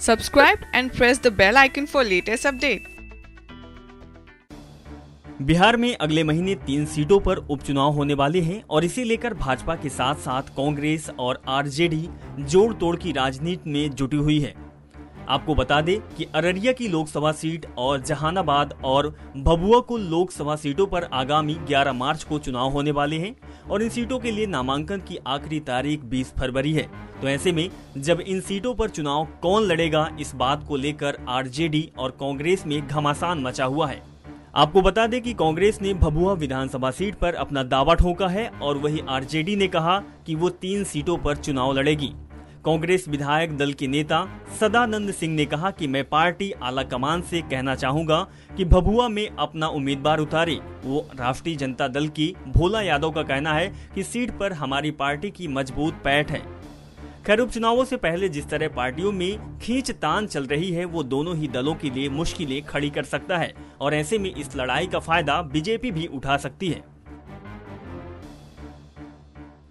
Subscribe and press the bell icon for latest update. Bihar में अगले महीने तीन सीटों पर उपचुनाव होने वाले हैं और इसे लेकर भाजपा के साथ साथ कांग्रेस और आरजेडी जोड़ तोड़ की राजनीति में जुटी हुई है आपको बता दें कि अररिया की लोकसभा सीट और जहानाबाद और भभुआ कुल लोकसभा सीटों पर आगामी 11 मार्च को चुनाव होने वाले हैं और इन सीटों के लिए नामांकन की आखिरी तारीख 20 फरवरी है। तो ऐसे में, जब इन सीटों पर चुनाव कौन लड़ेगा, इस बात को लेकर आरजेडी और कांग्रेस में घमासान मचा हुआ है। आपको बता दें कि कांग्रेस ने भभुआ विधानसभा सीट पर अपना दावा ठोका है और वही आरजेडी ने कहा कि वो तीन सीटों पर चुनाव लड़ेगी। कांग्रेस विधायक दल के नेता सदानंद सिंह ने कहा कि मैं पार्टी आला कमान से कहना चाहूँगा कि भभुआ में अपना उम्मीदवार उतारे। वो राष्ट्रीय जनता दल की भोला यादव का कहना है कि सीट पर हमारी पार्टी की मज़बूत पैठ है। खैर, उपचुनावों से पहले जिस तरह पार्टियों में खींच तान चल रही है, वो दोनों ही दलों के लिए मुश्किलें खड़ी कर सकता है और ऐसे में इस लड़ाई का फ़ायदा बीजेपी भी उठा सकती है।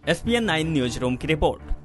एसपीएन नाइन न्यूज़, रूम की रिपोर्ट।